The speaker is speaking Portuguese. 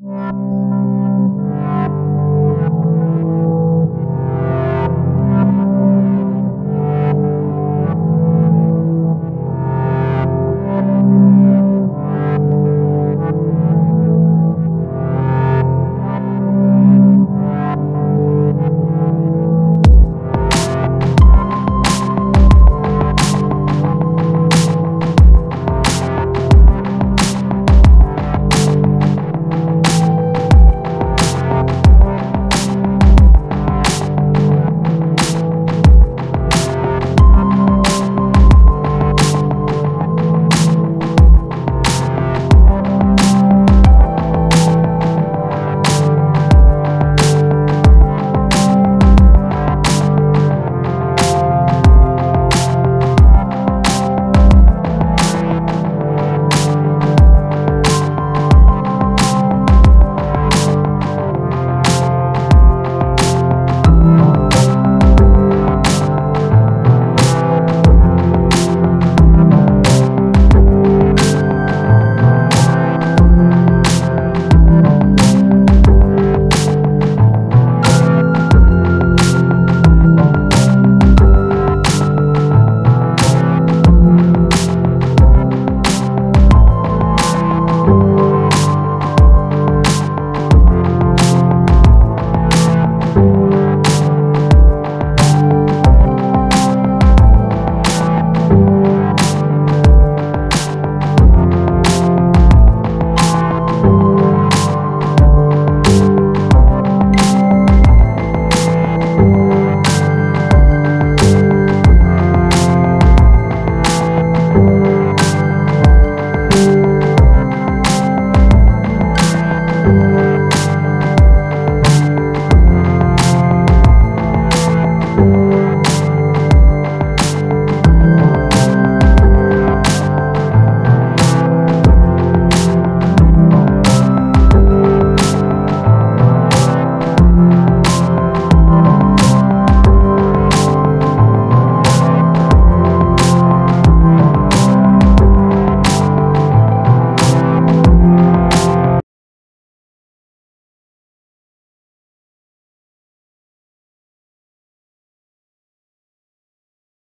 Música